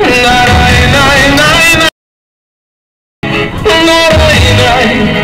night, no, night, night.